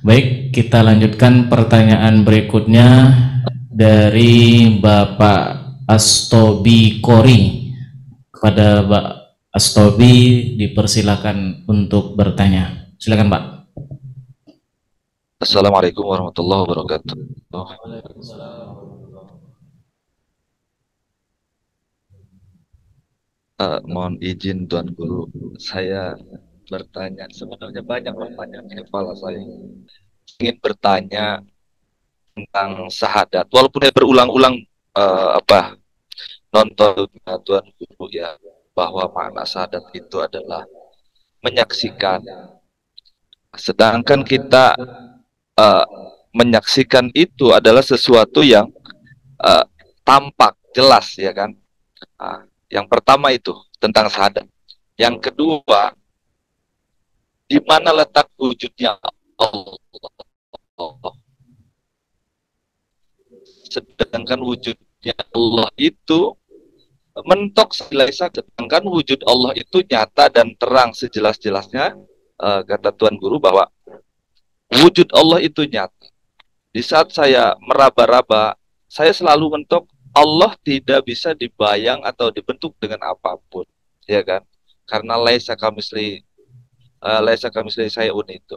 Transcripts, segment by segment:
Baik, kita lanjutkan pertanyaan berikutnya dari Bapak Astobi Kori. Kepada Pak Astobi dipersilakan untuk bertanya. Silakan Pak. Assalamualaikum warahmatullahi wabarakatuh. Uh, mohon izin Tuan Guru, saya bertanya. Sebenarnya banyak pertanyaan di kepala saya. Ingin bertanya tentang syahadat. Walaupun saya berulang-ulang uh, apa nonton Tuan Guru ya bahwa makna syahadat itu adalah menyaksikan. Sedangkan kita uh, menyaksikan itu adalah sesuatu yang uh, tampak jelas ya kan. Uh, yang pertama itu tentang syahadat. Yang kedua di mana letak wujudnya Allah. Sedangkan wujudnya Allah itu mentok selesai sedangkan wujud Allah itu nyata dan terang sejelas-jelasnya uh, kata Tuan Guru bahwa wujud Allah itu nyata. Di saat saya meraba-raba, saya selalu mentok Allah tidak bisa dibayang atau dibentuk dengan apa pun, ya kan? Karena laisa kamisli uh, laisa kami saya itu.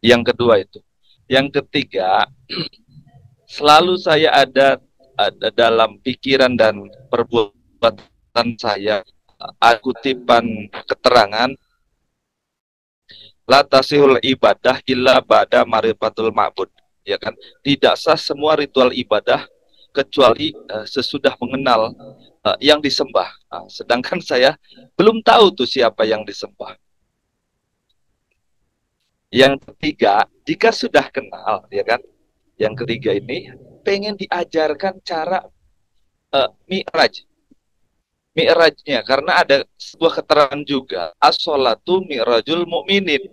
Yang kedua itu. Yang ketiga, selalu saya ada ada dalam pikiran dan perbuatan saya kutipan keterangan la tasihul ibadah illa ba'da marifatul ma'bud. Ya kan? Tidak sah semua ritual ibadah kecuali uh, sesudah mengenal uh, yang disembah. Uh, sedangkan saya belum tahu tuh siapa yang disembah yang ketiga, jika sudah kenal, ya kan? Yang ketiga ini pengen diajarkan cara uh, mi'raj. Mi'rajnya karena ada sebuah keterangan juga, as-salatu mi'rajul mu'minin.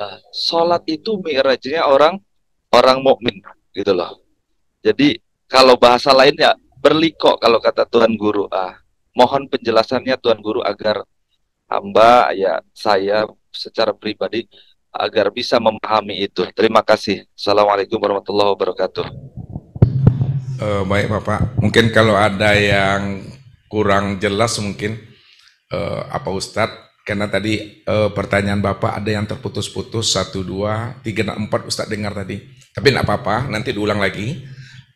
Uh, salat itu mi'rajnya orang orang mukmin gitu loh. Jadi kalau bahasa lainnya berliko kalau kata Tuhan Guru. Ah, mohon penjelasannya Tuhan Guru agar hamba ya saya secara pribadi agar bisa memahami itu. Terima kasih. Assalamualaikum warahmatullahi wabarakatuh. Uh, baik Bapak, mungkin kalau ada yang kurang jelas mungkin uh, apa Ustadz? Karena tadi uh, pertanyaan Bapak ada yang terputus-putus satu dua tiga empat Ustadz dengar tadi. Tapi tidak apa-apa nanti diulang lagi.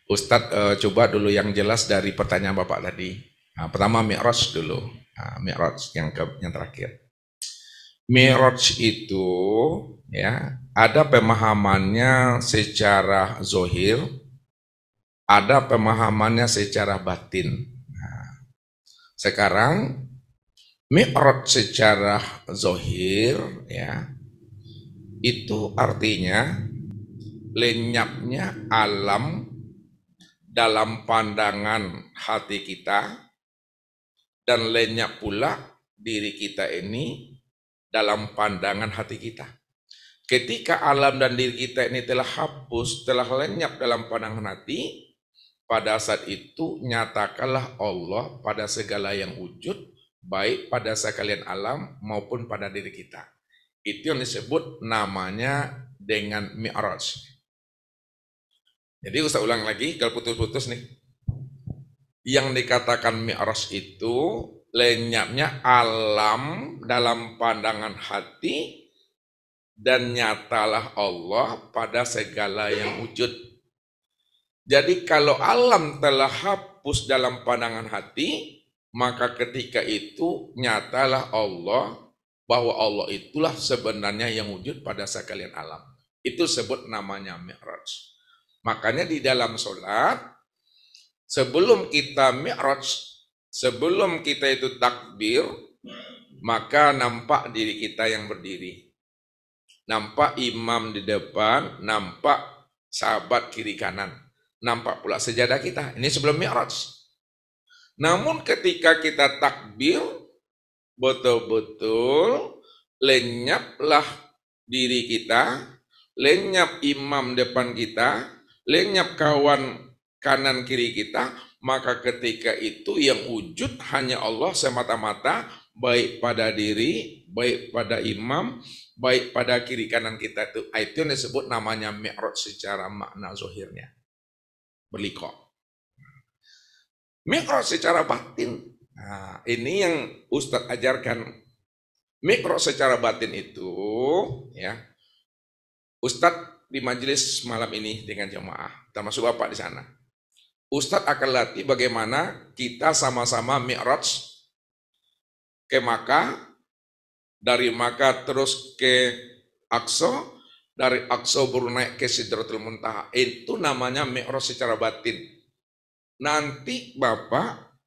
Ustadz uh, coba dulu yang jelas dari pertanyaan Bapak tadi. Nah, pertama Mi'raj dulu. Nah, Mi'raj yang yang terakhir Miraj itu ya ada pemahamannya secara zohir, ada pemahamannya secara batin. Nah, sekarang Mi'raj secara zohir ya itu artinya lenyapnya alam dalam pandangan hati kita dan lenyap pula diri kita ini dalam pandangan hati kita. Ketika alam dan diri kita ini telah hapus, telah lenyap dalam pandangan hati, pada saat itu nyatakanlah Allah pada segala yang wujud, baik pada sekalian alam maupun pada diri kita. Itu yang disebut namanya dengan mi'raj. Jadi usah ulang lagi kalau putus-putus nih. Yang dikatakan mi'raj itu lenyapnya alam dalam pandangan hati dan nyatalah Allah pada segala yang wujud. Jadi kalau alam telah hapus dalam pandangan hati, maka ketika itu nyatalah Allah bahwa Allah itulah sebenarnya yang wujud pada sekalian alam. Itu sebut namanya Mi'raj. Makanya di dalam sholat, sebelum kita Mi'raj, Sebelum kita itu takbir, maka nampak diri kita yang berdiri. Nampak imam di depan, nampak sahabat kiri kanan. Nampak pula sejadah kita. Ini sebelum Mi'raj. Namun ketika kita takbir, betul-betul lenyaplah diri kita, lenyap imam depan kita, lenyap kawan kanan kiri kita, maka ketika itu yang wujud hanya Allah semata-mata baik pada diri, baik pada imam, baik pada kiri kanan kita itu. Itu yang disebut namanya mi'raj secara makna zohirnya. Berlikok. Mi'raj secara batin. Nah, ini yang Ustadz ajarkan. Mi'raj secara batin itu, ya, Ustadz di majelis malam ini dengan jemaah, termasuk Bapak di sana. Ustadz akan latih bagaimana kita sama-sama mi'raj ke Makkah, dari Makkah terus ke Aqsa, dari Aqsa baru naik ke Sidratul Muntaha. Itu namanya mi'raj secara batin. Nanti Bapak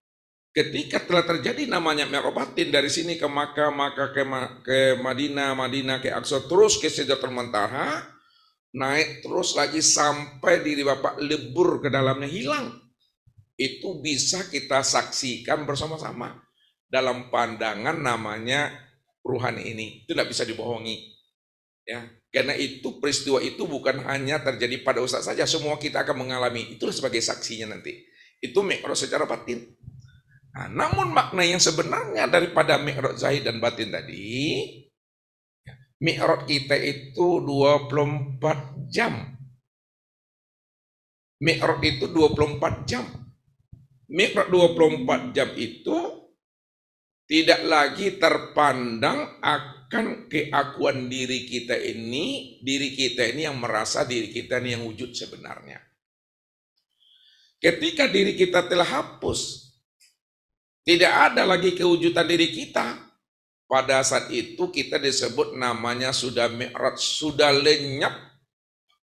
ketika telah terjadi namanya mi'raj batin dari sini ke Makkah, Makkah ke, ke Madinah, Madinah ke Aqsa, terus ke Sidratul Muntaha, naik terus lagi sampai diri Bapak lebur ke dalamnya hilang. Itu bisa kita saksikan bersama-sama dalam pandangan namanya ruhani ini. Itu tidak bisa dibohongi. Ya, karena itu peristiwa itu bukan hanya terjadi pada Ustaz saja, semua kita akan mengalami. Itulah sebagai saksinya nanti. Itu mikrot secara batin. Nah, namun makna yang sebenarnya daripada mikrot zahid dan batin tadi, Mi'raj kita itu 24 jam. Mi'raj itu 24 jam. Mi'raj 24 jam itu tidak lagi terpandang akan keakuan diri kita ini, diri kita ini yang merasa diri kita ini yang wujud sebenarnya. Ketika diri kita telah hapus, tidak ada lagi kewujudan diri kita, pada saat itu kita disebut namanya sudah mi'raj, sudah lenyap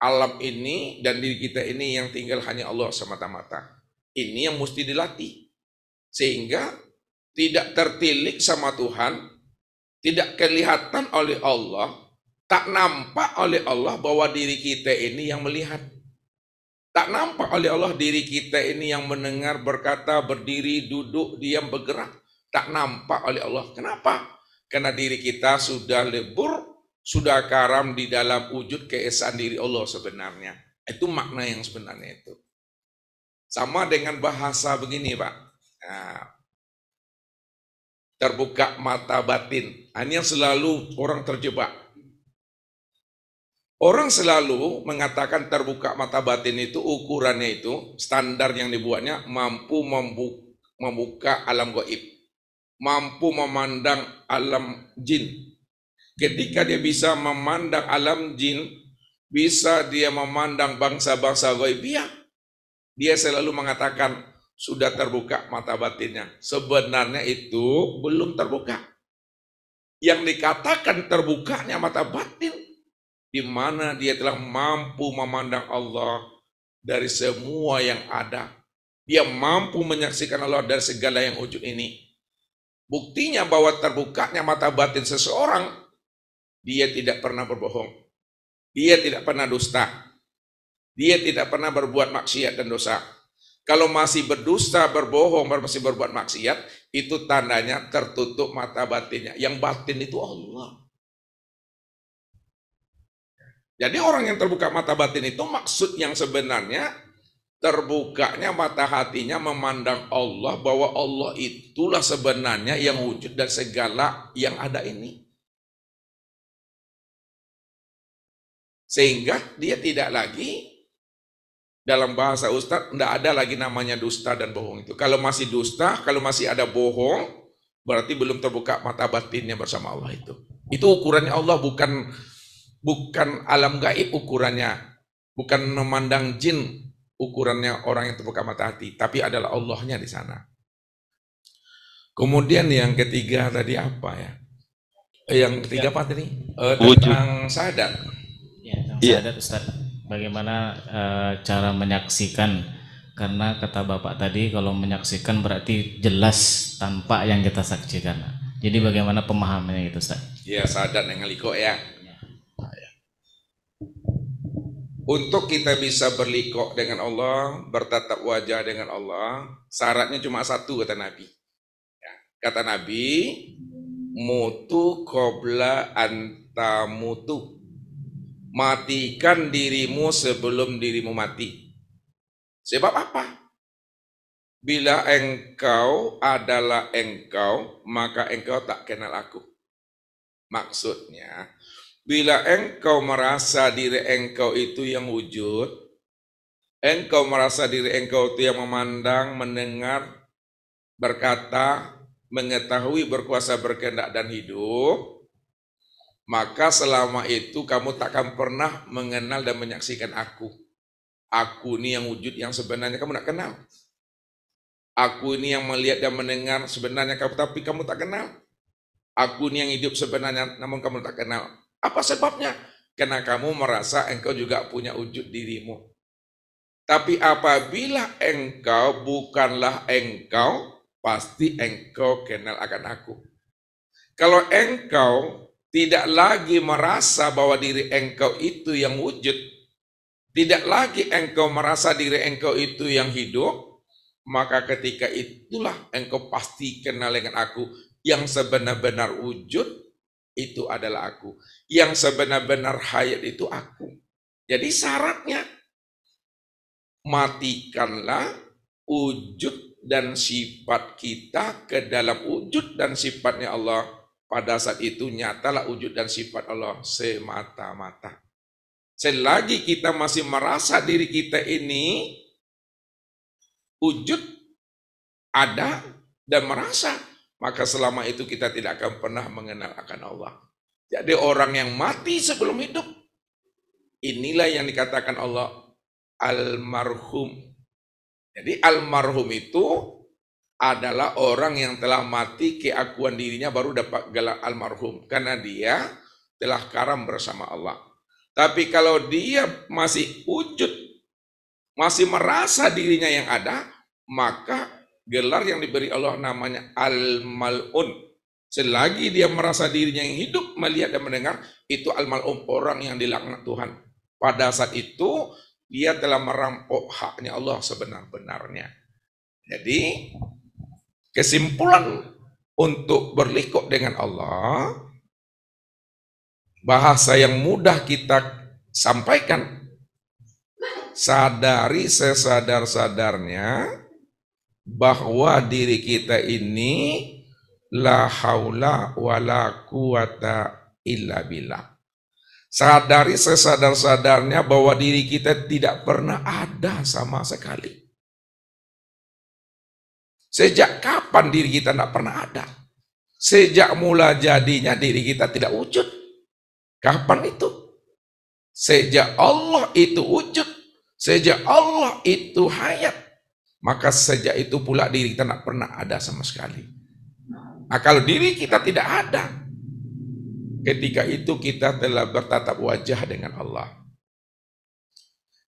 alam ini dan diri kita ini yang tinggal hanya Allah semata-mata. Ini yang mesti dilatih. Sehingga tidak tertilik sama Tuhan, tidak kelihatan oleh Allah, tak nampak oleh Allah bahwa diri kita ini yang melihat. Tak nampak oleh Allah diri kita ini yang mendengar, berkata, berdiri, duduk, diam, bergerak. Tak nampak oleh Allah. Kenapa? Karena diri kita sudah lebur, sudah karam di dalam wujud keesaan diri Allah sebenarnya. Itu makna yang sebenarnya itu. Sama dengan bahasa begini Pak. Nah, terbuka mata batin. Hanya selalu orang terjebak. Orang selalu mengatakan terbuka mata batin itu ukurannya itu standar yang dibuatnya mampu membuka alam goib mampu memandang alam jin. Ketika dia bisa memandang alam jin, bisa dia memandang bangsa-bangsa ghaibiyah, dia selalu mengatakan sudah terbuka mata batinnya. Sebenarnya itu belum terbuka. Yang dikatakan terbukanya mata batin di mana dia telah mampu memandang Allah dari semua yang ada. Dia mampu menyaksikan Allah dari segala yang wujud ini. Buktinya bahwa terbukanya mata batin seseorang, dia tidak pernah berbohong. Dia tidak pernah dusta. Dia tidak pernah berbuat maksiat dan dosa. Kalau masih berdusta, berbohong, masih berbuat maksiat, itu tandanya tertutup mata batinnya. Yang batin itu Allah. Jadi orang yang terbuka mata batin itu maksud yang sebenarnya terbukanya mata hatinya memandang Allah bahwa Allah itulah sebenarnya yang wujud dan segala yang ada ini. Sehingga dia tidak lagi dalam bahasa Ustadz tidak ada lagi namanya dusta dan bohong itu. Kalau masih dusta, kalau masih ada bohong, berarti belum terbuka mata batinnya bersama Allah itu. Itu ukurannya Allah bukan bukan alam gaib ukurannya, bukan memandang jin ukurannya orang yang terbuka mata hati, tapi adalah Allahnya di sana. Kemudian yang ketiga tadi apa ya? Eh, yang ketiga apa tadi? Uh, tentang sadar. Ya, tentang ya. sadar Ustaz. Bagaimana uh, cara menyaksikan? Karena kata Bapak tadi kalau menyaksikan berarti jelas tanpa yang kita saksikan. Jadi bagaimana pemahamannya itu Ustaz? Ya sadar dengan liko ya. Untuk kita bisa berlikok dengan Allah, bertatap wajah dengan Allah, syaratnya cuma satu kata Nabi. Ya, kata Nabi, mutu kobla antamutu. Matikan dirimu sebelum dirimu mati. Sebab apa? Bila engkau adalah engkau, maka engkau tak kenal aku. Maksudnya, Bila engkau merasa diri engkau itu yang wujud, engkau merasa diri engkau itu yang memandang, mendengar, berkata, mengetahui, berkuasa, berkehendak dan hidup, maka selama itu kamu takkan pernah mengenal dan menyaksikan aku. Aku ini yang wujud yang sebenarnya kamu tidak kenal. Aku ini yang melihat dan mendengar sebenarnya kamu tapi kamu tak kenal. Aku ini yang hidup sebenarnya namun kamu tak kenal. Apa sebabnya? Karena kamu merasa engkau juga punya wujud dirimu. Tapi apabila engkau bukanlah engkau, pasti engkau kenal akan aku. Kalau engkau tidak lagi merasa bahwa diri engkau itu yang wujud, tidak lagi engkau merasa diri engkau itu yang hidup, maka ketika itulah engkau pasti kenal dengan aku. Yang sebenar-benar wujud itu adalah aku. Yang sebenar-benar hayat itu aku. Jadi syaratnya matikanlah wujud dan sifat kita ke dalam wujud dan sifatnya Allah. Pada saat itu nyatalah wujud dan sifat Allah semata-mata. Selagi kita masih merasa diri kita ini wujud ada dan merasa, maka selama itu kita tidak akan pernah mengenal akan Allah. Jadi orang yang mati sebelum hidup, inilah yang dikatakan Allah almarhum. Jadi almarhum itu adalah orang yang telah mati keakuan dirinya baru dapat gelar almarhum karena dia telah karam bersama Allah. Tapi kalau dia masih wujud masih merasa dirinya yang ada, maka gelar yang diberi Allah namanya Al-Mal'un. Selagi dia merasa dirinya yang hidup, melihat dan mendengar, itu Al-Mal'un, orang yang dilaknat Tuhan. Pada saat itu, dia telah merampok haknya Allah sebenar-benarnya. Jadi, kesimpulan untuk berlikuk dengan Allah, bahasa yang mudah kita sampaikan sadari sesadar-sadarnya bahwa diri kita ini la haula wala quwata illa billah. Sadari sesadar-sadarnya bahwa diri kita tidak pernah ada sama sekali. Sejak kapan diri kita tidak pernah ada? Sejak mula jadinya diri kita tidak wujud. Kapan itu? Sejak Allah itu wujud, Sejak Allah itu hayat, maka sejak itu pula diri kita tidak pernah ada sama sekali. Nah, kalau diri kita tidak ada, ketika itu kita telah bertatap wajah dengan Allah.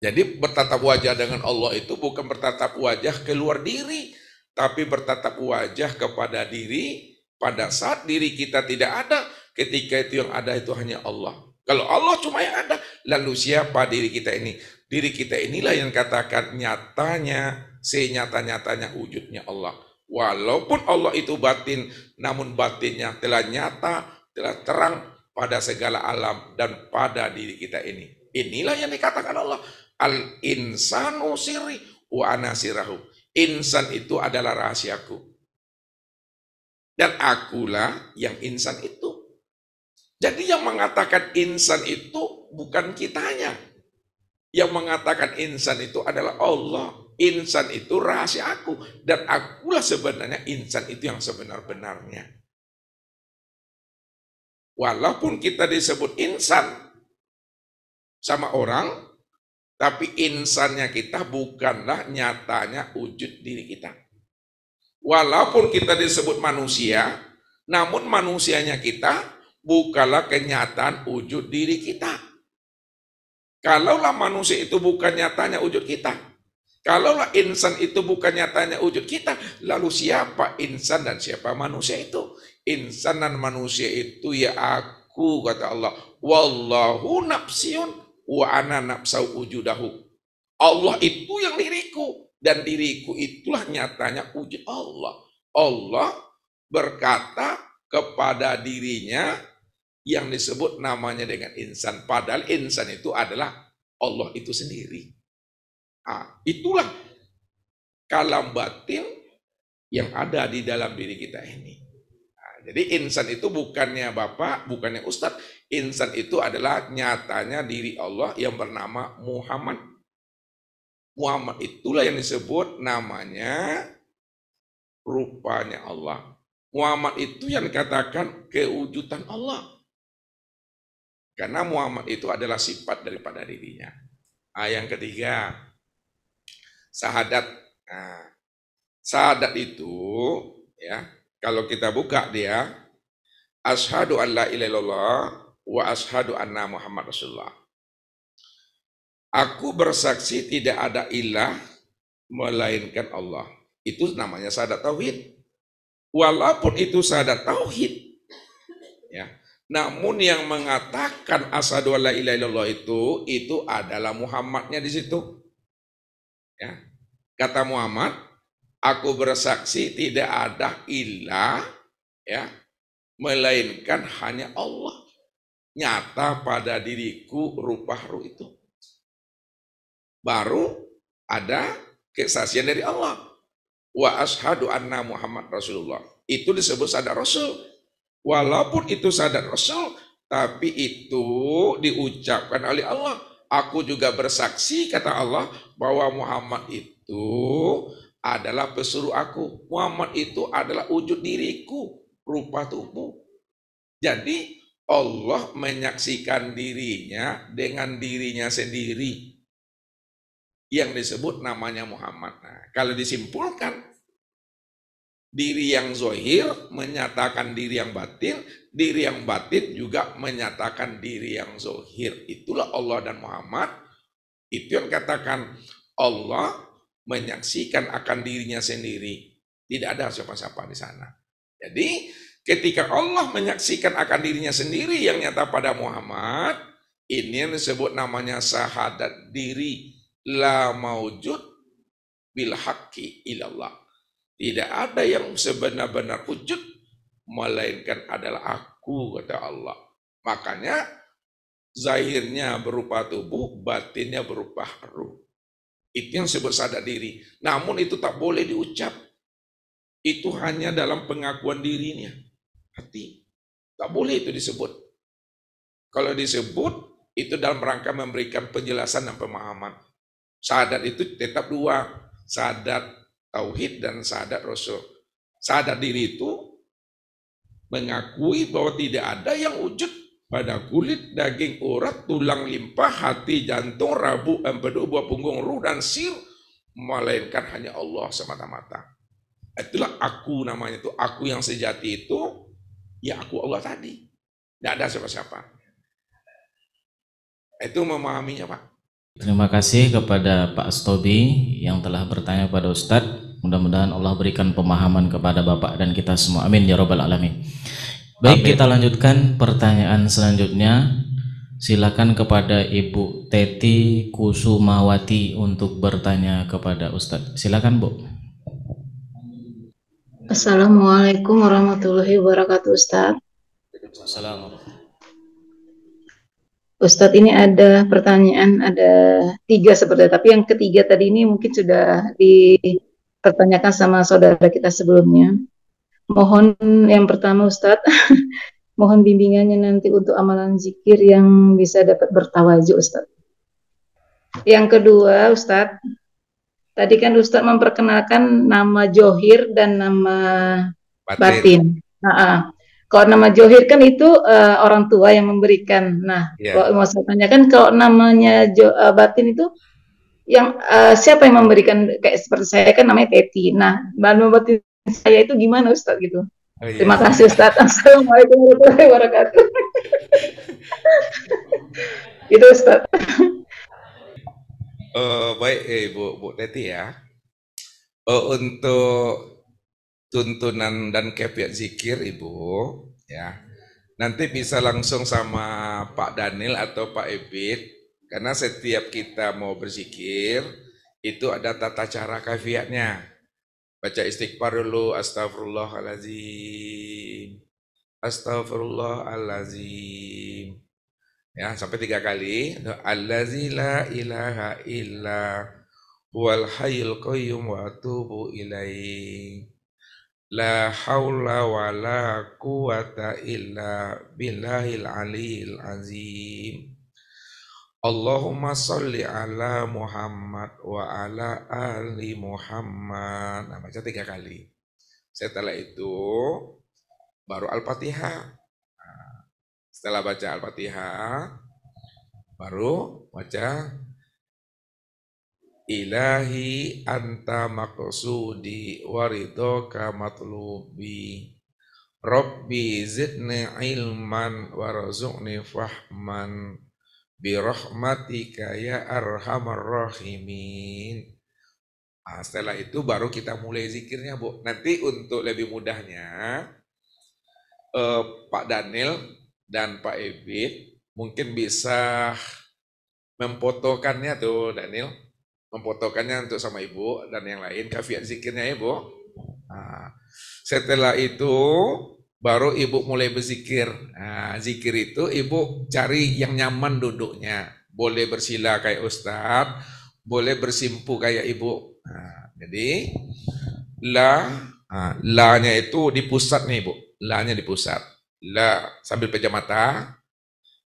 Jadi bertatap wajah dengan Allah itu bukan bertatap wajah keluar diri, tapi bertatap wajah kepada diri pada saat diri kita tidak ada, ketika itu yang ada itu hanya Allah. Kalau Allah cuma yang ada, lalu siapa diri kita ini? Diri kita inilah yang katakan nyatanya, senyata-nyatanya wujudnya Allah. Walaupun Allah itu batin, namun batinnya telah nyata, telah terang pada segala alam dan pada diri kita ini. Inilah yang dikatakan Allah. Al-insanu siri wa anasirahu. Insan itu adalah rahasiaku. Dan akulah yang insan itu. Jadi yang mengatakan insan itu bukan kitanya. Yang mengatakan insan itu adalah Allah. Insan itu rahasia aku. Dan akulah sebenarnya insan itu yang sebenar-benarnya. Walaupun kita disebut insan sama orang, tapi insannya kita bukanlah nyatanya wujud diri kita. Walaupun kita disebut manusia, namun manusianya kita bukanlah kenyataan wujud diri kita. Kalaulah manusia itu bukan nyatanya wujud kita, kalaulah insan itu bukan nyatanya wujud kita, lalu siapa insan dan siapa manusia itu? Insan dan manusia itu ya aku, kata Allah. Wallahu nafsiun wa ana nafsau wujudahu. Allah itu yang diriku, dan diriku itulah nyatanya wujud Allah. Allah berkata kepada dirinya, yang disebut namanya dengan insan. Padahal insan itu adalah Allah itu sendiri. Nah, itulah kalam batin yang ada di dalam diri kita ini. Nah, jadi insan itu bukannya bapak, bukannya ustadz. Insan itu adalah nyatanya diri Allah yang bernama Muhammad. Muhammad itulah yang disebut namanya rupanya Allah. Muhammad itu yang dikatakan kewujudan Allah. Karena Muhammad itu adalah sifat daripada dirinya. Ah, yang ketiga, sahadat. Nah, sahadat itu ya, kalau kita buka dia asyhadu an la ilaha wa ashadu anna Muhammad Rasulullah. Aku bersaksi tidak ada ilah melainkan Allah. Itu namanya sadat tauhid. Walaupun itu sadat tauhid. Ya. Namun yang mengatakan asadu alla ilaha itu itu adalah Muhammadnya di situ. Ya. Kata Muhammad, aku bersaksi tidak ada ilah ya melainkan hanya Allah nyata pada diriku rupa ruh itu. Baru ada kesaksian dari Allah. Wa ashadu anna Muhammad Rasulullah. Itu disebut sadar Rasul. Walaupun itu sadar Rasul, tapi itu diucapkan oleh Allah. Aku juga bersaksi, kata Allah, bahwa Muhammad itu adalah pesuruh aku. Muhammad itu adalah wujud diriku, rupa tubuh. Jadi Allah menyaksikan dirinya dengan dirinya sendiri yang disebut namanya Muhammad. Nah, kalau disimpulkan diri yang zohir menyatakan diri yang batin, diri yang batin juga menyatakan diri yang zohir. Itulah Allah dan Muhammad. Itu yang katakan Allah menyaksikan akan dirinya sendiri. Tidak ada siapa-siapa di sana. Jadi Ketika Allah menyaksikan akan dirinya sendiri yang nyata pada Muhammad, ini yang disebut namanya sahadat diri la maujud bil haqqi ilallah. Tidak ada yang sebenar-benar wujud melainkan adalah aku kata Allah. Makanya zahirnya berupa tubuh, batinnya berupa ruh. Itu yang disebut sadar diri. Namun itu tak boleh diucap. Itu hanya dalam pengakuan dirinya hati. Tak boleh itu disebut. Kalau disebut, itu dalam rangka memberikan penjelasan dan pemahaman. Sadat itu tetap dua. Sadat tauhid dan sadat rasul. Sadat diri itu mengakui bahwa tidak ada yang wujud pada kulit, daging, urat, tulang limpah, hati, jantung, rabu, empedu, buah punggung, ruh, dan sir, melainkan hanya Allah semata-mata. Itulah aku namanya itu. Aku yang sejati itu Ya aku Allah tadi. Tidak ada siapa-siapa. Itu memahaminya Pak. Terima kasih kepada Pak Stobi yang telah bertanya pada Ustadz. Mudah-mudahan Allah berikan pemahaman kepada Bapak dan kita semua. Amin ya robbal alamin. Baik, Amin. kita lanjutkan pertanyaan selanjutnya. Silakan kepada Ibu Teti Kusumawati untuk bertanya kepada Ustadz. Silakan Bu. Assalamualaikum warahmatullahi wabarakatuh Ustaz. Assalamualaikum. Ustadz ini ada pertanyaan, ada tiga seperti tapi yang ketiga tadi ini mungkin sudah dipertanyakan sama saudara kita sebelumnya. Mohon yang pertama Ustadz, mohon bimbingannya nanti untuk amalan zikir yang bisa dapat bertawajuk Ustadz. Yang kedua Ustadz, Tadi kan Ustadz memperkenalkan nama Johir dan nama batin. batin. Nah, kalau nama Johir kan itu uh, orang tua yang memberikan. Nah, yeah. kalau mau saya tanyakan kalau namanya jo, uh, batin itu yang uh, siapa yang memberikan kayak seperti saya kan namanya Teti. Nah, nama batin saya itu gimana Ustadz gitu? Oh, iya. Terima kasih Ustadz. Assalamualaikum warahmatullahi wabarakatuh. itu Ustadz. Uh, baik eh, Bu Bu Teti ya. Uh, untuk tuntunan dan kepiat zikir Ibu ya. Nanti bisa langsung sama Pak Daniel atau Pak Ebit karena setiap kita mau berzikir itu ada tata cara kafiatnya. Baca istighfar dulu astagfirullahalazim. Astagfirullahalazim. Ya, sampai tiga kali. Allazi la ilaha illa huwal hayyul qayyum wa atubu ilaih. La haula wa la quwata illa billahil aliyil azim. Allahumma salli ala Muhammad wa ala ali Muhammad. Nah, baca tiga kali. Setelah itu baru Al-Fatihah. Setelah baca Al-Fatihah, baru baca Ilahi anta maksudi waridoka matlubi Rabbi zidni ilman warzuqni fahman birahmatika ya arhamar rahimin. Nah, setelah itu baru kita mulai zikirnya Bu. Nanti untuk lebih mudahnya eh, Pak Daniel dan Pak Ebit mungkin bisa memfotokannya tuh Daniel. Memfotokannya untuk sama ibu dan yang lain. Kafiat zikirnya ibu. Nah, setelah itu baru ibu mulai berzikir. Nah, zikir itu ibu cari yang nyaman duduknya. Boleh bersila kayak ustadz, boleh bersimpu kayak ibu. Nah, jadi la, nah, la-nya itu di pusat nih ibu. La-nya di pusat. La sambil pejam mata.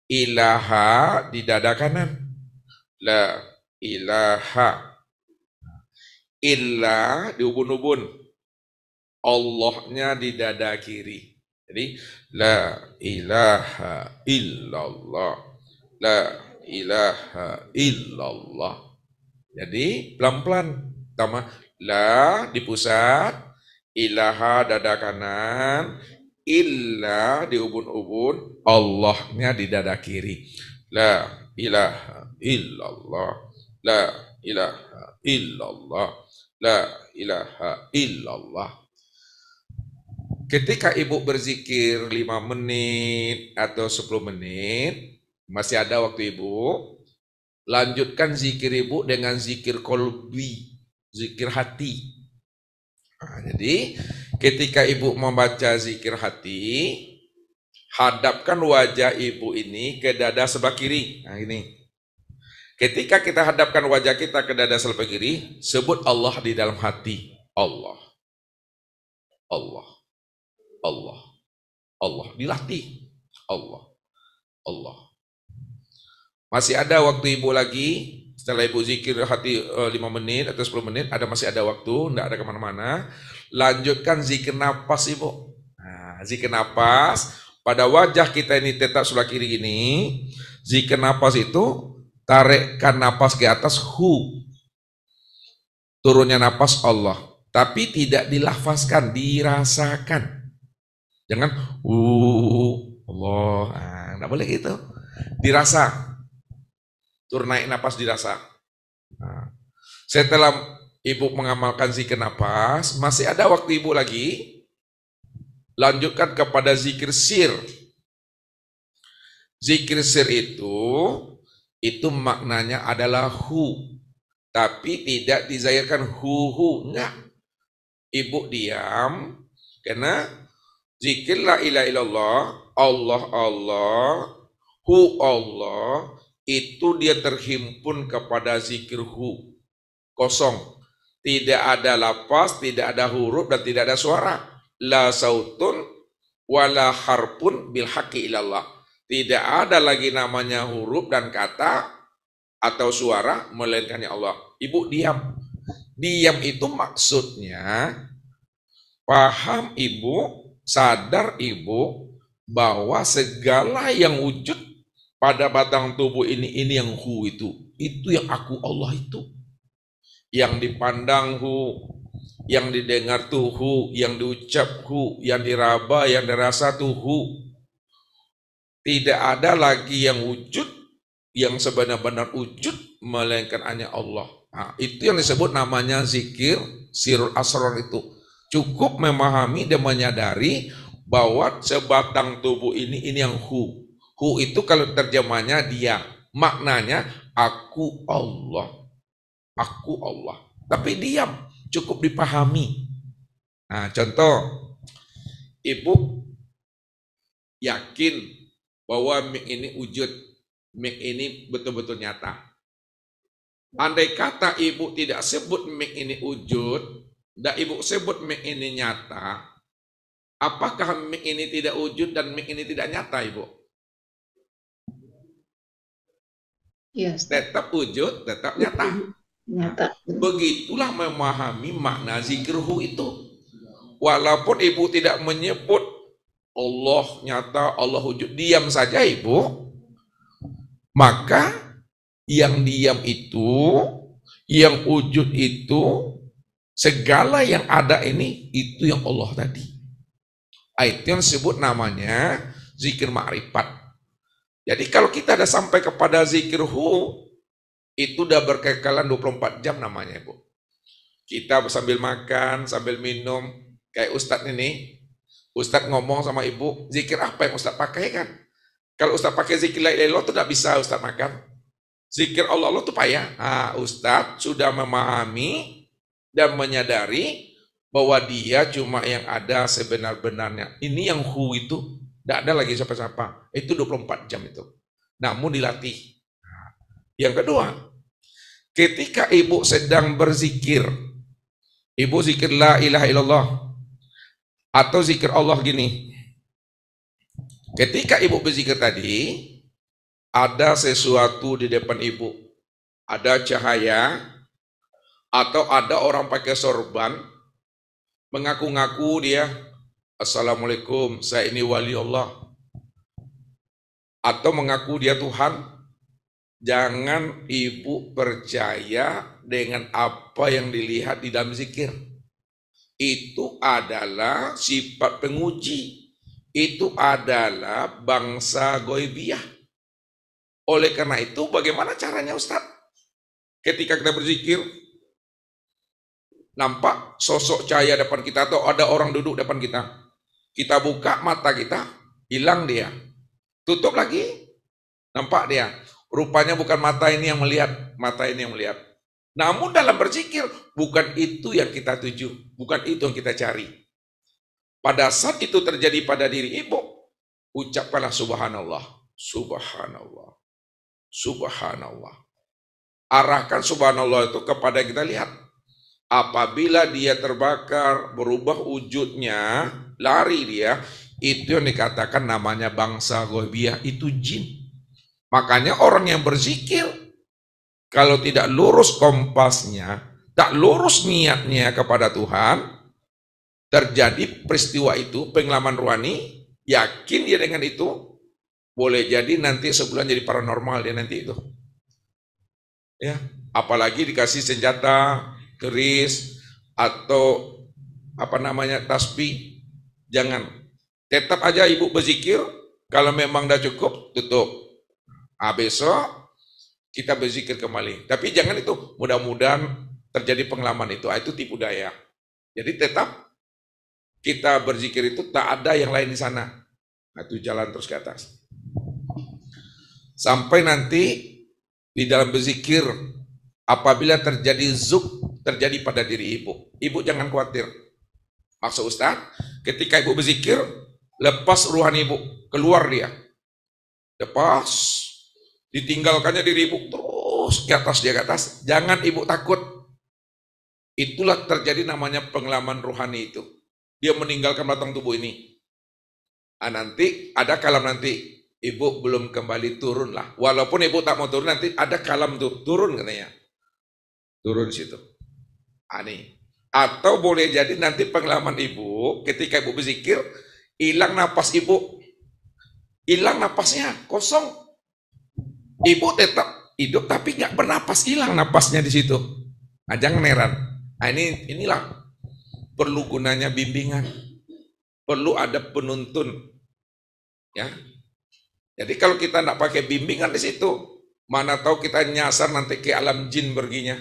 Ilaha di dada kanan. La ilaha illa di ubun-ubun Allahnya di dada kiri jadi la ilaha illallah. La ilaha illallah. Jadi pelan-pelan. Pertama la di pusat ilaha dada kanan illa di ubun-ubun Allahnya di dada kiri. La ilaha illallah. La ilaha illallah. La ilaha illallah. Ketika ibu berzikir 5 menit atau 10 menit, masih ada waktu ibu, lanjutkan zikir ibu dengan zikir kolbi, zikir hati. Nah, jadi ketika ibu membaca zikir hati, hadapkan wajah ibu ini ke dada sebelah kiri. Nah ini. Ketika kita hadapkan wajah kita ke dada sebelah kiri, sebut Allah di dalam hati. Allah. Allah. Allah. Allah. Dilatih. Allah. Allah. Masih ada waktu ibu lagi, setelah ibu zikir hati uh, 5 menit atau 10 menit, ada masih ada waktu, tidak ada ke mana-mana. Lanjutkan zikir nafas ibu. Nah, zikir nafas, pada wajah kita ini tetap sebelah kiri ini, zikir nafas itu tarikkan napas ke atas hu turunnya napas Allah tapi tidak dilafazkan dirasaakan jangan uh Allah nah, nggak boleh gitu. Dirasa. Turun naik napas dirasa. Nah, setelah ibu mengamalkan zikir napas. Masih ada waktu ibu lagi. Lanjutkan kepada zikir sir. Zikir sir itu itu maknanya adalah hu. Tapi tidak dizahirkan hu hu enggak ibu diam karena zikir la ilaha illallah Allah Allah hu Allah itu dia terhimpun kepada zikir hu. Kosong. Tidak ada lapas tidak ada huruf dan tidak ada suara. La sautun wala harpun bil haqqi ilallah. Tidak ada lagi namanya huruf dan kata atau suara melainkan ya Allah. Ibu diam. Diam itu maksudnya paham ibu, sadar ibu bahwa segala yang wujud pada batang tubuh ini ini yang hu itu. Itu yang aku Allah itu. Yang dipandang hu, yang didengar tuh hu, yang diucap hu, yang diraba, yang dirasa tuh hu tidak ada lagi yang wujud yang sebenar-benar wujud melainkan hanya Allah. Nah, itu yang disebut namanya zikir sirul asrar itu. Cukup memahami dan menyadari bahwa sebatang tubuh ini ini yang hu. Hu itu kalau terjemahnya dia. Maknanya aku Allah. Aku Allah. Tapi diam, cukup dipahami. Nah, contoh ibu yakin bahwa mik ini wujud, mik ini betul-betul nyata. Andai kata ibu tidak sebut mik ini wujud, Ndak ibu sebut mik ini nyata, apakah mik ini tidak wujud dan mik ini tidak nyata ibu? Iya, Tetap wujud, tetap nyata. Nyata. Begitulah memahami makna zikirhu itu. Walaupun ibu tidak menyebut Allah nyata, Allah wujud, diam saja ibu. Maka yang diam itu, yang wujud itu, segala yang ada ini, itu yang Allah tadi. Itu yang disebut namanya zikir ma'rifat. Jadi kalau kita ada sampai kepada zikir hu, itu udah berkekalan 24 jam namanya, Bu. Kita sambil makan, sambil minum, kayak Ustadz ini, Ustadz ngomong sama ibu, zikir apa yang Ustadz pakai kan? Kalau Ustadz pakai zikir la ilaha itu tidak bisa Ustadz makan. Zikir Allah Allah itu payah. Nah, Ustadz sudah memahami dan menyadari bahwa dia cuma yang ada sebenar-benarnya. Ini yang hu itu tidak ada lagi siapa-siapa. Itu 24 jam itu. Namun dilatih. Yang kedua, ketika ibu sedang berzikir, ibu zikir la ilaha illallah, atau zikir Allah gini. Ketika ibu berzikir tadi, ada sesuatu di depan ibu. Ada cahaya, atau ada orang pakai sorban, mengaku-ngaku dia Assalamualaikum, saya ini wali Allah. Atau mengaku dia Tuhan, jangan ibu percaya dengan apa yang dilihat di dalam zikir. Itu adalah sifat penguji. Itu adalah bangsa goibiyah. Oleh karena itu, bagaimana caranya Ustaz? Ketika kita berzikir, nampak sosok cahaya depan kita atau ada orang duduk depan kita kita buka mata kita, hilang dia. Tutup lagi, nampak dia. Rupanya bukan mata ini yang melihat, mata ini yang melihat. Namun dalam berzikir, bukan itu yang kita tuju, bukan itu yang kita cari. Pada saat itu terjadi pada diri ibu, ucapkanlah subhanallah, subhanallah, subhanallah. Arahkan subhanallah itu kepada kita lihat. Apabila dia terbakar, berubah wujudnya, lari dia, itu yang dikatakan namanya bangsa gobiah, itu jin. Makanya orang yang berzikir, kalau tidak lurus kompasnya, tak lurus niatnya kepada Tuhan, terjadi peristiwa itu, pengalaman rohani, yakin dia dengan itu, boleh jadi nanti sebulan jadi paranormal dia nanti itu. Ya, apalagi dikasih senjata, keris, atau apa namanya tasbih Jangan. Tetap aja ibu berzikir, kalau memang dah cukup, tutup. Ah, besok kita berzikir kembali. Tapi jangan itu, mudah-mudahan terjadi pengalaman itu. Ah, itu tipu daya. Jadi tetap kita berzikir itu tak ada yang lain di sana. Nah, itu jalan terus ke atas. Sampai nanti di dalam berzikir, apabila terjadi zuk, terjadi pada diri ibu. Ibu jangan khawatir. Maksud Ustaz, ketika ibu berzikir, lepas ruhan ibu, keluar dia. Lepas, ditinggalkannya diri ibu, terus ke atas dia ke atas. Jangan ibu takut. Itulah terjadi namanya pengalaman rohani itu. Dia meninggalkan batang tubuh ini. Nah, nanti ada kalam nanti ibu belum kembali turun lah. Walaupun ibu tak mau turun nanti ada kalam tuh turun katanya. Turun situ. Ah, nih. Atau boleh jadi nanti pengalaman ibu ketika ibu berzikir, hilang napas ibu. Hilang napasnya, kosong. Ibu tetap hidup tapi nggak bernapas, hilang napasnya di situ. Nah, jangan. Nah, ini inilah perlu gunanya bimbingan. Perlu ada penuntun. Ya. Jadi kalau kita nggak pakai bimbingan di situ, mana tahu kita nyasar nanti ke alam jin perginya.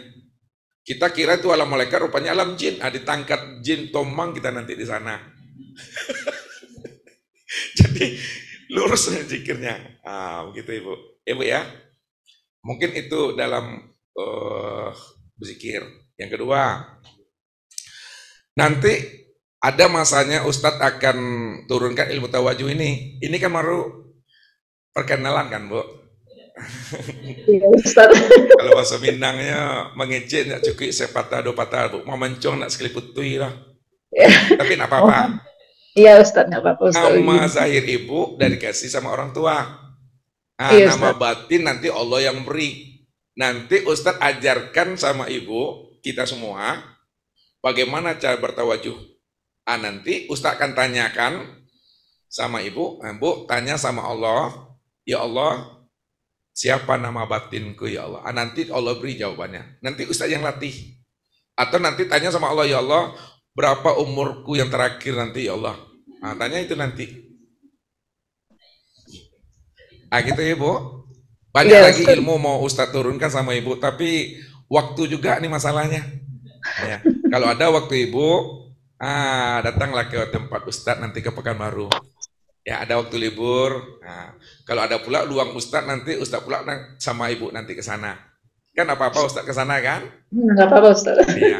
Kita kira itu alam malaikat, rupanya alam jin. Nah, ditangkap jin tomang kita nanti di sana. Jadi lurus zikirnya. Ah, begitu Ibu. Ibu ya. Mungkin itu dalam uh, berzikir. Yang kedua, nanti ada masanya Ustadz akan turunkan ilmu tawajuh ini. Ini kan baru perkenalan kan Bu? Iya, Kalau bahasa Minangnya mengejek nak cukup sepatah dua patah bu, mau mencong nak sekali putui lah. Ya. Tapi nak apa-apa. Iya Ustaz, nggak apa-apa Ustaz. Nama zahir ibu dari kasih sama orang tua. Nah, iya, nama batin nanti Allah yang beri. Nanti Ustaz ajarkan sama ibu kita semua bagaimana cara bertawajuh. Ah nanti Ustaz akan tanyakan sama ibu, nah, bu tanya sama Allah, ya Allah, siapa nama batinku ya Allah? Ah, nanti Allah beri jawabannya. Nanti Ustaz yang latih. Atau nanti tanya sama Allah, ya Allah, berapa umurku yang terakhir nanti ya Allah? Nah, tanya itu nanti. Ah gitu ya Bu. Banyak ya, lagi ilmu mau Ustaz turunkan sama Ibu, tapi waktu juga nih masalahnya. Ya. Kalau ada waktu Ibu, ah datanglah ke tempat Ustaz nanti ke Pekanbaru. Ya ada waktu libur. Nah, kalau ada pula luang Ustadz nanti Ustadz pula sama ibu nanti ke sana. Kan apa apa Ustadz ke sana kan? Enggak apa apa Ustadz. Iya.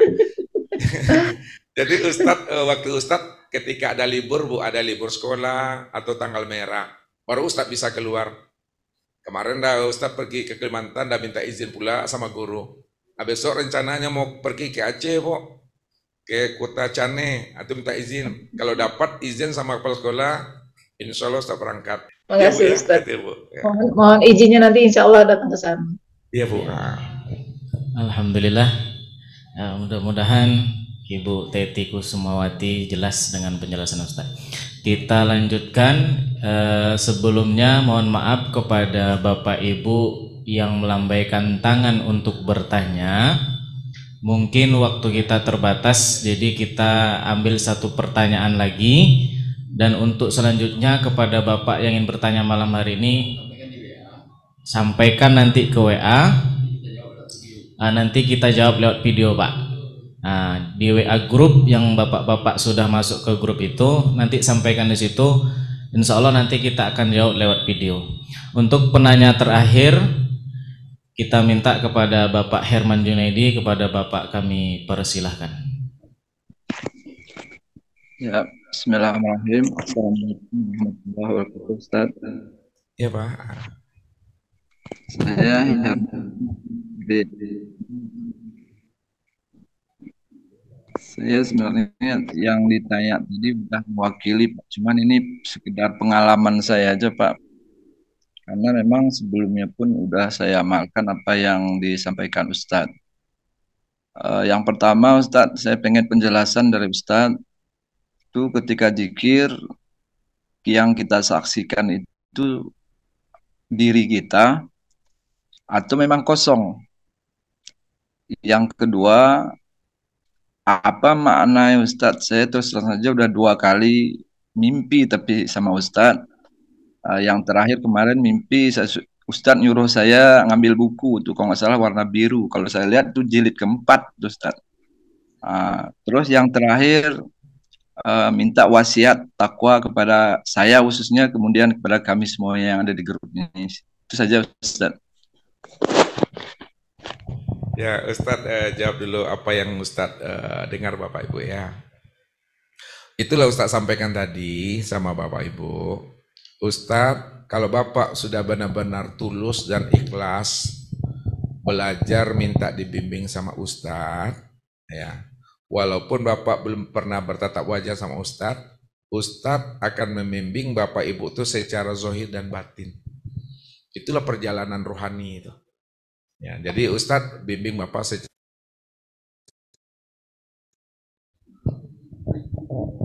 Jadi Ustadz eh, waktu Ustadz ketika ada libur bu ada libur sekolah atau tanggal merah baru Ustadz bisa keluar. Kemarin dah Ustadz pergi ke Kalimantan dan minta izin pula sama guru. Nah, besok rencananya mau pergi ke Aceh bu ke kota Cane atau minta izin. Kalau dapat izin sama kepala sekolah Insya Allah Ustaz berangkat. Makasih ya, Ustaz. Ya, Bu. Ya. Mohon, mohon izinnya nanti insya Allah datang ke sana. Iya Bu. Nah. Alhamdulillah. Ya, mudah-mudahan Ibu Teti Kusumawati jelas dengan penjelasan Ustaz. Kita lanjutkan eh, sebelumnya mohon maaf kepada Bapak Ibu yang melambaikan tangan untuk bertanya. Mungkin waktu kita terbatas jadi kita ambil satu pertanyaan lagi dan untuk selanjutnya kepada Bapak yang ingin bertanya malam hari ini sampaikan nanti ke WA. Nah, nanti kita jawab lewat video, Pak. Nah, di WA grup yang Bapak-bapak sudah masuk ke grup itu nanti sampaikan di situ. Insya Allah nanti kita akan jawab lewat video. Untuk penanya terakhir kita minta kepada Bapak Herman Junaidi kepada Bapak kami persilahkan. Ya, Bismillahirrahmanirrahim. Assalamualaikum warahmatullahi wabarakatuh, Ustaz. Ya, Pak. Saya yang saya sebenarnya yang ditanya tadi sudah mewakili Pak. Cuman ini sekedar pengalaman saya aja Pak. Karena memang sebelumnya pun sudah saya amalkan apa yang disampaikan Ustadz. Uh, yang pertama Ustadz, saya pengen penjelasan dari Ustadz itu ketika zikir yang kita saksikan itu diri kita atau memang kosong. Yang kedua, apa makna Ustadz? Saya terus terang saja udah dua kali mimpi tapi sama Ustadz. Uh, yang terakhir kemarin mimpi saya, Ustadz nyuruh saya ngambil buku tuh kalau nggak salah warna biru. Kalau saya lihat tuh jilid keempat tuh Ustadz. Uh, terus yang terakhir uh, minta wasiat takwa kepada saya khususnya kemudian kepada kami semua yang ada di grup ini. Itu saja Ustaz. Ya Ustadz uh, jawab dulu apa yang Ustadz uh, dengar Bapak Ibu ya. Itulah Ustadz sampaikan tadi sama Bapak Ibu. Ustadz kalau Bapak sudah benar-benar tulus dan ikhlas belajar minta dibimbing sama Ustadz ya Walaupun Bapak belum pernah bertatap wajah sama Ustadz, Ustadz akan membimbing Bapak Ibu itu secara zohir dan batin. Itulah perjalanan rohani itu. Ya, jadi Ustadz bimbing Bapak secara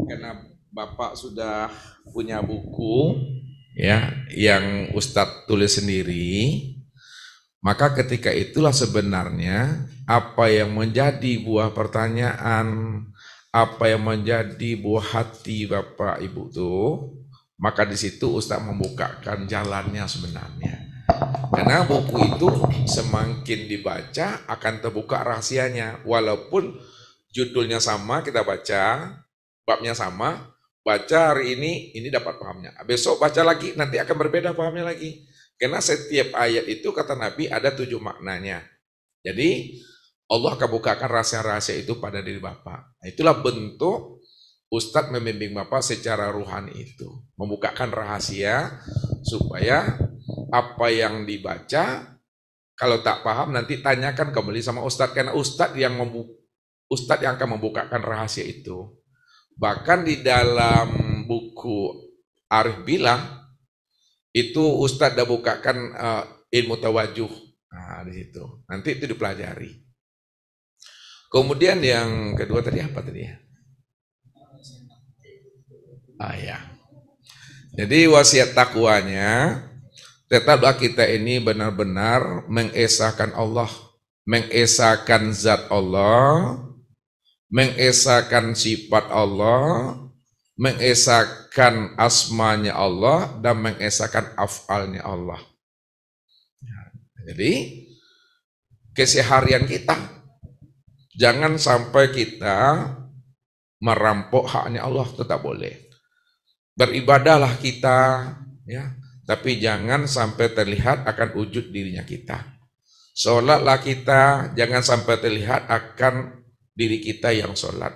karena Bapak sudah punya buku ya yang Ustadz tulis sendiri maka ketika itulah sebenarnya apa yang menjadi buah pertanyaan, apa yang menjadi buah hati Bapak Ibu tuh, maka di situ Ustaz membukakan jalannya sebenarnya. Karena buku itu semakin dibaca akan terbuka rahasianya. Walaupun judulnya sama kita baca, babnya sama, baca hari ini, ini dapat pahamnya. Besok baca lagi, nanti akan berbeda pahamnya lagi. Karena setiap ayat itu kata Nabi ada tujuh maknanya. Jadi Allah akan bukakan rahasia-rahasia itu pada diri Bapak. Nah, itulah bentuk Ustadz membimbing Bapak secara ruhani itu. Membukakan rahasia supaya apa yang dibaca. Kalau tak paham nanti tanyakan kembali sama ustadz karena ustadz yang ustadz yang akan membukakan rahasia itu. Bahkan di dalam buku Arif Bilang itu ustadz dah bukakan uh, ilmu tawajuh. Nah, di situ. Nanti itu dipelajari. Kemudian yang kedua tadi apa tadi ya? Ah ya. Jadi wasiat takwanya Tetaplah kita ini benar-benar mengesahkan Allah, mengesahkan zat Allah, mengesahkan sifat Allah, mengesahkan asmanya Allah, dan mengesahkan afalnya Allah. Jadi, keseharian kita, jangan sampai kita merampok haknya Allah, tetap boleh. Beribadahlah kita, ya tapi jangan sampai terlihat akan wujud dirinya kita. Sholatlah kita, jangan sampai terlihat akan diri kita yang sholat.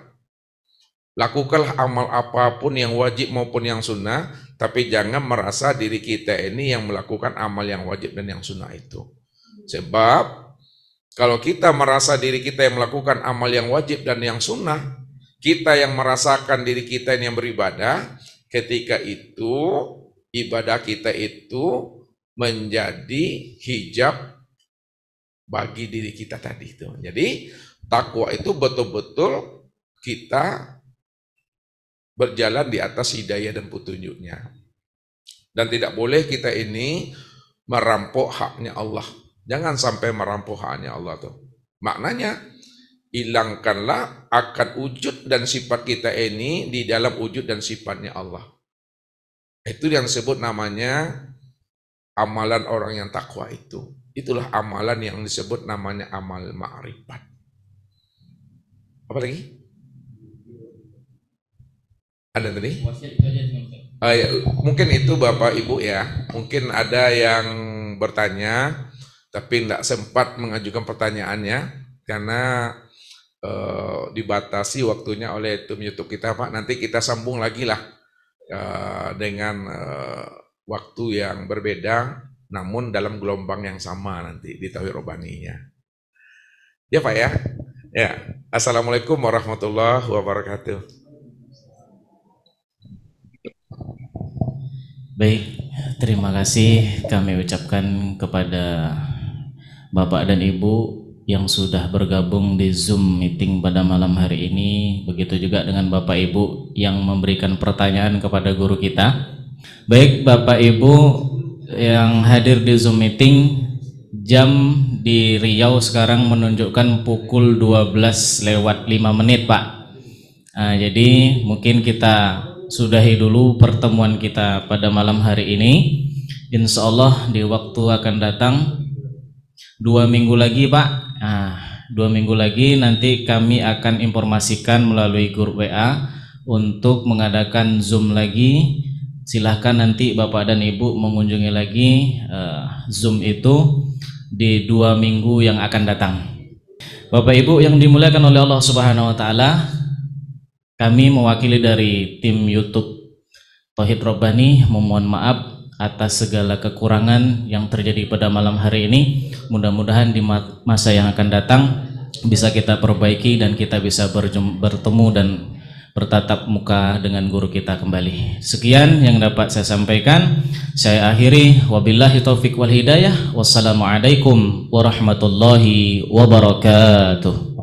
Lakukanlah amal apa pun yang wajib maupun yang sunnah, tapi jangan merasa diri kita ini yang melakukan amal yang wajib dan yang sunnah itu. Sebab kalau kita merasa diri kita yang melakukan amal yang wajib dan yang sunnah, kita yang merasakan diri kita yang beribadah, ketika itu ibadah kita itu menjadi hijab bagi diri kita tadi itu. Jadi takwa itu betul-betul kita berjalan di atas hidayah dan petunjuknya. Dan tidak boleh kita ini merampok haknya Allah. Jangan sampai merampok haknya Allah tuh. Maknanya hilangkanlah akan wujud dan sifat kita ini di dalam wujud dan sifatnya Allah. Itu yang disebut namanya amalan orang yang takwa itu. Itulah amalan yang disebut namanya amal ma'rifat. Apa lagi? Ada tadi? Uh, ya, mungkin itu Bapak Ibu ya. Mungkin ada yang bertanya tapi tidak sempat mengajukan pertanyaannya karena uh, dibatasi waktunya oleh tim YouTube kita Pak. Nanti kita sambung lagi lah uh, dengan uh, waktu yang berbeda namun dalam gelombang yang sama nanti di Tauhid Robaninya. Ya Pak ya. Ya. Assalamualaikum warahmatullahi wabarakatuh. Baik, terima kasih kami ucapkan kepada Bapak dan Ibu yang sudah bergabung di Zoom meeting pada malam hari ini. Begitu juga dengan Bapak Ibu yang memberikan pertanyaan kepada guru kita. Baik Bapak Ibu yang hadir di Zoom meeting, jam di Riau sekarang menunjukkan pukul 12 lewat 5 menit Pak. Nah, jadi mungkin kita sudahi dulu pertemuan kita pada malam hari ini. Insya Allah di waktu akan datang dua minggu lagi Pak Nah, dua minggu lagi nanti kami akan informasikan melalui grup WA untuk mengadakan Zoom lagi. Silahkan nanti Bapak dan Ibu mengunjungi lagi uh, Zoom itu di dua minggu yang akan datang. Bapak Ibu yang dimuliakan oleh Allah Subhanahu Wa Taala, kami mewakili dari tim YouTube Tauhid Robbani memohon maaf atas segala kekurangan yang terjadi pada malam hari ini. Mudah-mudahan di masa yang akan datang bisa kita perbaiki dan kita bisa bertemu dan bertatap muka dengan guru kita kembali. Sekian yang dapat saya sampaikan. Saya akhiri wabillahi taufik wal hidayah. Wassalamualaikum warahmatullahi wabarakatuh.